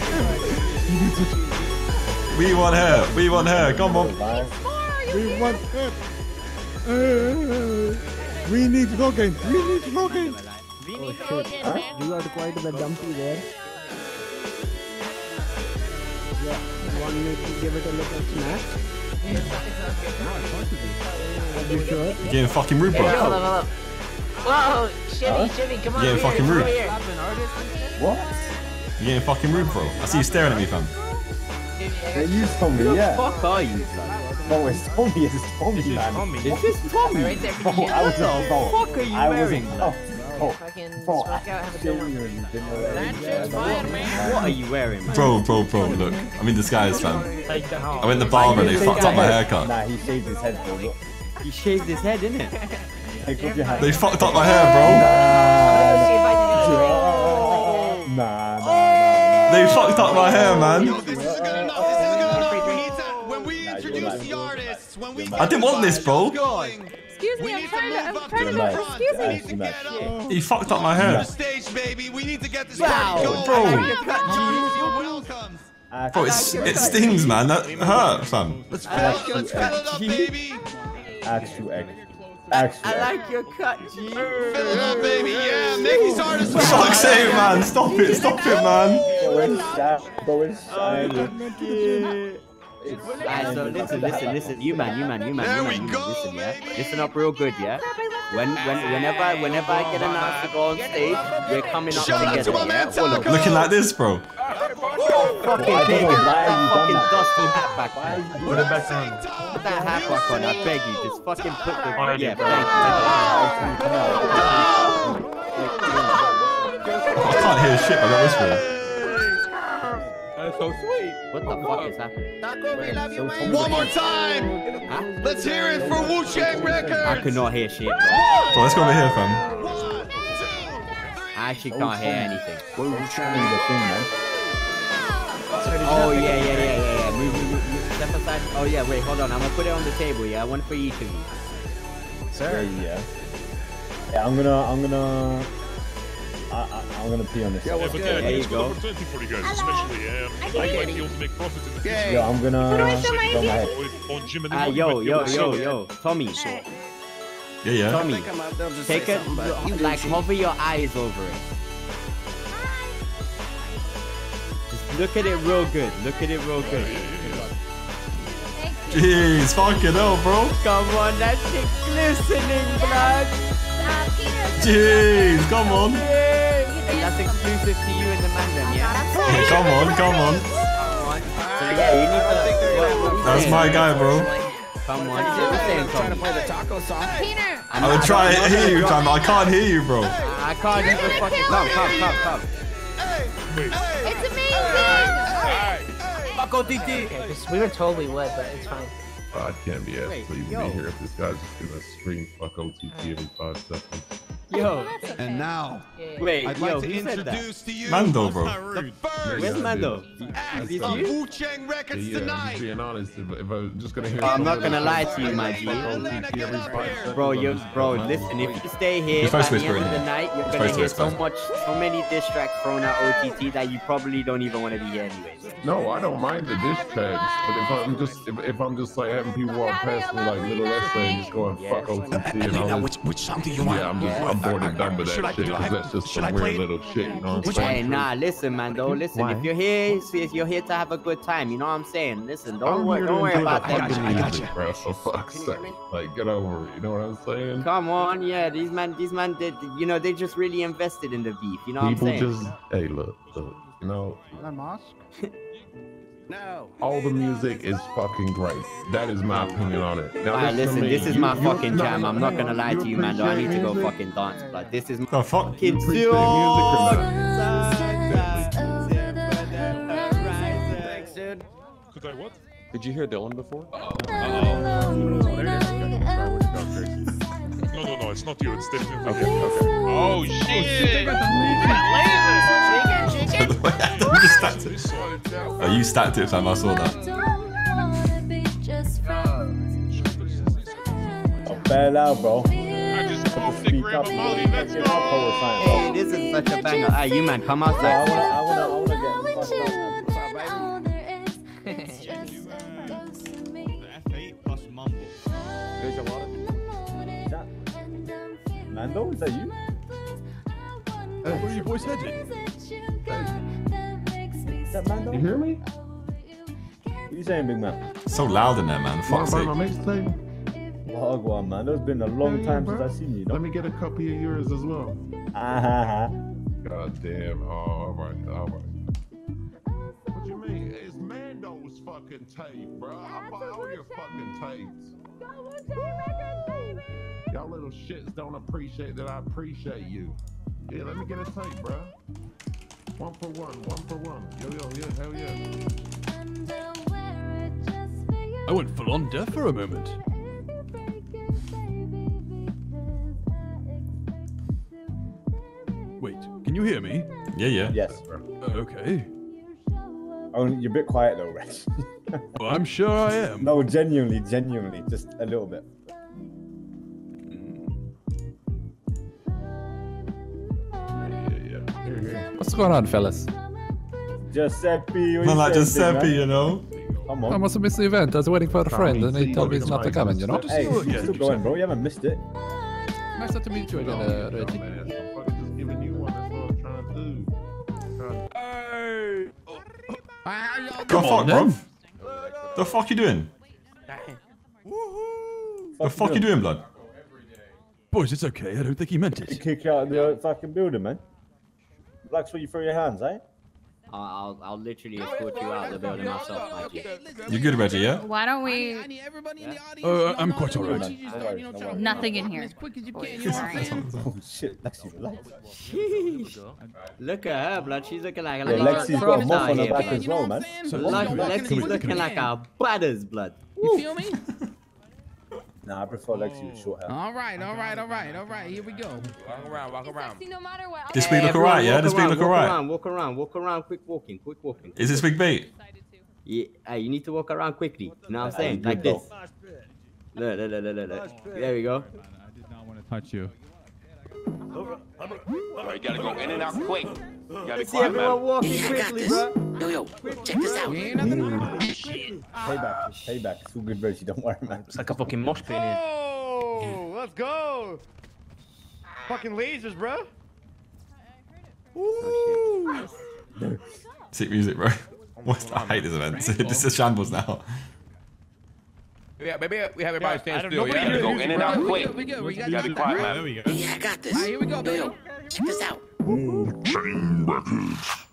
You need to- We want her! We want her! Come on! We want that. Uh, we need cocaine. We need cocaine. We need protein, man. You got quite the dumpy there. Yeah, you want me to give it a little smash? Are you sure? You're getting fucking rude, Hey, hold bro. Up, hold. Whoa, shimmy, shimmy, come on. Yeah, over fucking rude. What? You're getting fucking rude, bro. I see you staring at me, fam. Yeah, you Tommy, Who the fuck are you, son? No, it's Tommy. It's Tommy, man. Tommy. Is this Tommy? Right there, Bro, I was shit. a bro. fuck are you I was wearing, a bro. Bro, Fucking bro, smoke out, have a good one. genuinely didn't know That shit's fire, man. What are you wearing, man? Bro, bro, bro, look. I'm in disguise, fam. The. I went to the barber and they fucked up my haircut. Nah, he shaved his head, bro. Look. He shaved his head, innit? Take off your hat. They fucked up my hair, See if I can get Nah, nah, nah, nah. bro. They fucked up my hair, man. This is good enough. This is good enough. We need to. When we Nah, introduce the artists, when we. I didn't want this, bro. Excuse me, I'm trying to, move I'm up trying to to the make, front. excuse me. need to get up. He fucked up my hair. stage, baby. We need to get this Wow, going. bro. I like your cut, G. You're welcome. Bro, it's, it stings, man. That hurt, fam. Let's fill it. Let's fill it up, baby. Actual egg. Actual egg. like your cut, G. Fill it up, baby. Yeah, make these artists. For fuck's sake, man. Stop it. Stop it, man. Go inside. Go inside. Alright, so listen, listen, listen, you man, you man, you man, you man, you man, listen, yeah. Listen up real good, yeah. When, when, whenever, whenever I get announced to go on stage, we're coming up Shout out to together, yeah. man All of Taco. us. Looking like this, bro. Fucking I don't take know why you fucking that. dusty hat back. Why man. Is he Put that? back on. Put that hat back on, I beg you. Just fucking put the. Alright, Yeah, bro. thank I can't hear shit, but that whispering. That's so sweet. What the fuck is happening? Taco, we love you, man. One more time. Huh? Let's hear it for Wu Chang Records. I could not hear shit, bro. Bro, let's go over here, fam. One, I actually can't hear anything. What was trying the thing, man? Oh yeah, yeah, yeah, Oh yeah, wait, hold on. I'm gonna put it on the table. Yeah, one for each of you. Sir. Yeah. Yeah, I'm gonna, I'm gonna, I, I, I'm gonna pee on this. Yeah, side. what's good? There you go. opportunity for you guys, especially um, I I did like it. the ultimate profit in the future. Yay. Yeah, I'm gonna How do I show my Go ID? ahead. On Jim and the Ah, yo, you might be yo, yo, yo, Tommy. Yeah, yeah. Tommy, take it, something, you like Gucci. hover your eyes over it. Just look at it real good. Look at it real good. Jeez, fucking hell, bro. Come on, that shit glistening, blood. Jeez, come on. And that's exclusive to you and the mandem, yeah? Yeah, come on, come on. So yeah, you need to. What, what we That's my guy, bro. Come on, what we saying, Trying to play the taco song. I would try to hear you, fam. I can't hear you, bro. I can't even fucking come, come, come, come. It's amazing. Fuck OTT. Okay, 'cause we were told we would, but it's fine. I can't be asked Wait, to even yo. be here if this guy's just gonna scream fuck OTT every five seconds. Yo. Oh, and now, Wait, I'd yo, like to who said that? introduce to you Mando, bro. the first Where's Mando? act Is it of? Wu Chang Records Yeah, I'm tonight. just being honest. If, if I was just gonna hear, I'm not gonna lie to you, my fuck G. OTT every five seconds, Bro, I'm you, just bro, listen. If you stay here You're by supposed the to end whisper of the night, you're You're gonna hear so much, so many diss tracks thrown at OTT that you probably don't even want to be here anyways. No, I don't mind the diss tracks, but if I'm just if, if I'm just like having people walk past me like little essay and just going fuck OTT and all which, which song do you want? yeah, I'm just I'm bored and done with Should I- that shit because that's just some play weird little shit. You know what I'm Hey, saying? nah, listen, man. Though, listen. Why? If you're here, if you're here to have a good time, you know what I'm saying. Listen, don't I'm worry, don't worry enjoy about the that. fucking music, bro. For fuck's sake, like get over it. You know what I'm saying? Come on, yeah, these men, these men, did, you know, they just really invested in the beef. You know what People I'm saying? People just hey, look, look. You know, That mosque? No. all the music is fucking great. That is my opinion on it. Now, Alright, listen, listen, me. this is You- my you- fucking no, jam. no, I'm not gonna lie to you, man. Though I need to go appreciate fucking dance, blood. This is my The fuck? fucking appreciate music or not? Could I what? Did you hear Dylan before? No, no, no, it's not you. It's definitely Okay, okay. Oh shit! you just stacked it. Oh, you stacked it, fam. I saw that. Oh, bare loud, bro. I just smoked the grandma Molly. Let's Hey, this is such a banger. Hey, you man, come I outside. wanna, I wanna, I wanna get fucked up. There's a lot of Mando, is that uh, you? Hey, where are you boys headed? Is that Mando? You hear me? What are you saying, big man? So loud in there, man. Want Fuck's to sake. buy my mixtape? Wagwan, man. It's been a long Yeah, time bro. since I've seen you. Let me get a copy of yours as well. Ah, ha, ha. God damn. Oh, all right, all right. What you mean? It's Mando's fucking tape, bro. I buy all your fucking tapes. Y'all little shits don't appreciate that I appreciate you. Yeah, let me get a tape, bro. One for one, one for one. Yo, yo, yeah, hell yeah. I went full on deaf for a moment. Wait, can you hear me? Yeah, yeah. Yes, bro. Okay. Oh, you're a bit quiet though, Rex. Well, I'm sure I am. no, genuinely, genuinely, just a little bit. What's going on, fellas? Giuseppe, what Man you like saying, Giuseppe, man? you know. Come I must have missed the event. I was waiting for a friend, and he told me he's not Mike, coming, you know? Hey, you it's again, still going, bro. You haven't missed it. Nice to meet you again, uh, Reggie. Man, I'm just giving you one. That's what I'm trying to do. Trying- Go on, fuck, bro. then. The fuck you doing? The fuck you doing, blood? Boys, it's okay. I don't think he meant it. Kick you out of the fucking building, man. Likes where you throw your hands, eh? I'll, I'll, I'll literally escort you out of the building myself, my G. You good, Reggie? Yeah. Why don't we? Uh, I'm quite alright. Don't worry, don't worry. Nothing in here. Oh shit, Lexi, relax. Look at her, blood. She's looking like a Yeah, little Lexi's got a superstar moth on her back blood. as well, man. So, Look, come here, Lexi's looking like a butters, blood. You feel me? Nah, I prefer Lexi with short hair. All right, all right, all right, all right. Here we go. Walk around, walk around. no matter what. This Hey, week look alright, yeah? walk This week around, look walk alright. around, Walk around, walk around, quick walking, quick walking. Is this big bait? Yeah, hey, you need to walk around quickly. You know what I'm saying? Like this. Look, look, look, look, look, look. There we go. I did not want to touch you. You gotta go in and out quick. You gotta be See quiet, everyone man. walking quickly, bro. Yo, yo, check this out. Mm. Payback, payback. It's all good, Reggie. Don't worry, man. It's like a fucking mosh pit in here. Oh, let's go. Fucking lasers, bro. Ooh. Sick music, bro. What's, I hate this event. This is shambles now. Yeah, maybe we have everybody stand still. You Yeah, gotta go in and out We quick. good, we good. You got gotta be quiet, man. There we go. Yeah, I got this. All right, here we go, Yo, baby. yo, check this out. Chain records.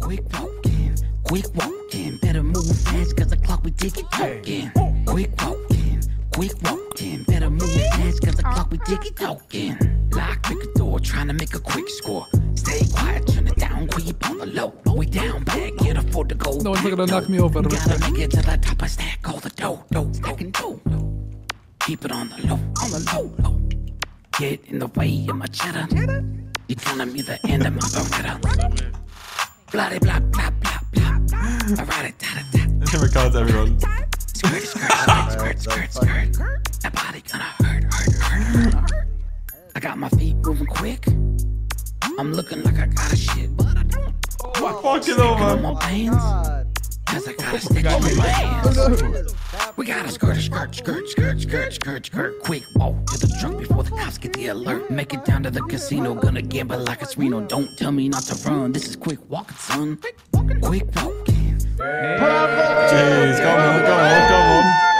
Quick walking, quick walking. Better move fast, cause the clock we tick it talking. Quick walking, quick walking. Better move fast, cause the clock we tick it talking. Lock, pick a door, trying to make a quick score. Stay quiet, turn it down, creep on the low. We down back, can't afford to go. No one's gonna knock me over. Gotta make it to the top, I stack all the dough, dough, stacking dough. Keep it on the low, on the low, low. Get in the way of my cheddar. You're telling me the end of my beretta. Bloody blah, blah, blah, blah. I ride it, da, da, da. Regards everyone. Skirt, skirt, skirt, skirt, skirt, skirt. That body gonna hurt, hurt, hurt, hurt. I got my feet moving quick. I'm looking like I got a shit, but I don't. Fucking over. on my pants. Cause I got a stick on my hands. We gotta skirt, skirt, skirt, skirt, skirt, skirt, skirt. Quick walk to the truck before the cops get the alert. Make it down to the casino, gonna gamble like a Reno. Don't tell me not to run. This is quick walking, son. Quick walking. Jeez, come on, come on, come on.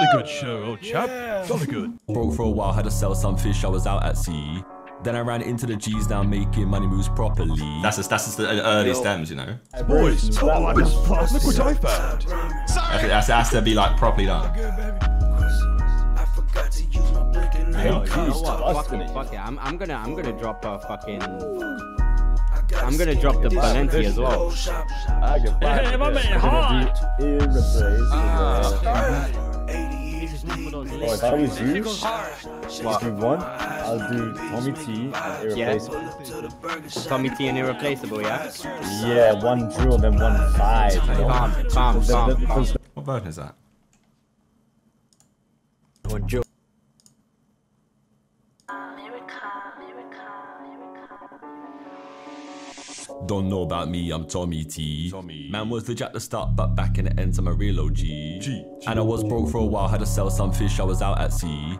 Jolly good show, old chap. Jolly good. Broke for a while, had to sell some fish, I was out at sea. Then I ran into the G's now making money moves properly. That's just, that's just the early stems, you know. Boys, look what I found. It has, it has to be like properly done. Hey, you know what? Fuck it, fuck it. I'm, I'm gonna, I'm gonna drop a fucking. I'm gonna drop the Valenti as well. I get. Hey, my man, hard. Oh, if I was you, just do one. I'll do Tommy T and irreplaceable. Tommy T and irreplaceable, yeah. Yeah, one drill, then one five. you know? Calm, calm, The- the- calm, the- calm. the- What bird is that? One Joe. Don't know about me, I'm Tommy T. Tommy. Man was legit at the start, but back in the end, I'm a real OG. And I was broke for a while, had to sell some fish, I was out at sea.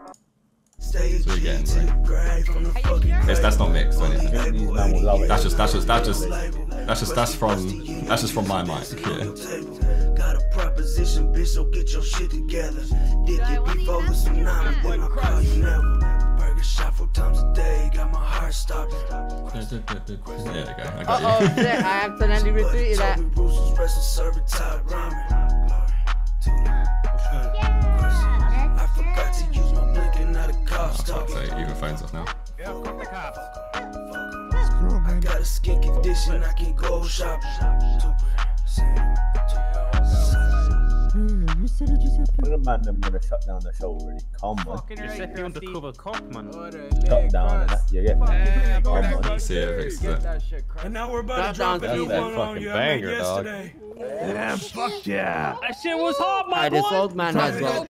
So we're getting, right? Yes, that's not mixed or anything. These man will love it. That's just, that's just, that's just, that's just, that's from, that's just from my mic. Yeah. Got a proposition, bitch, so get your shit together. Dick it before the tsunami, then I call you never. Burger shot four times a day, got my heart stopping. There you go. I got oh, you. shit, I accidentally retweeted that. Toby Bruce's wrestling, serving top ramen. I forgot to use my blinking, not a cops oh, talking. So even phones off now. I got a skin condition, I can go shopping. The man them gonna shut down the show already. Come on. You're set the undercover cop, man. Oh, shut down and that. You get me? Come on. See it fixes it. And now we're about to Drop drop a new one on you. I fucking made banger, dog. yesterday. Yeah, fuck yeah. That shit was hard, my Alright, this old man has well.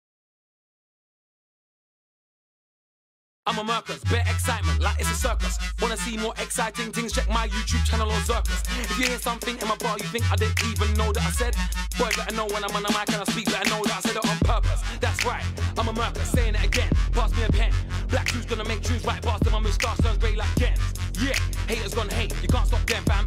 I'm a Mercus, bare excitement, like it's a circus. Wanna see more exciting things? Check my YouTube channel or Circus. If you hear something in my bar you think I didn't even know that I said, boy, better know when I'm on the mic and I speak, better know that I said it on purpose. That's right, I'm a Mercus, saying it again. Pass me a pen. Black tunes gonna make tunes right past them, my moustache turns grey like Ken. Yeah, haters gonna hate, you can't stop them, fam.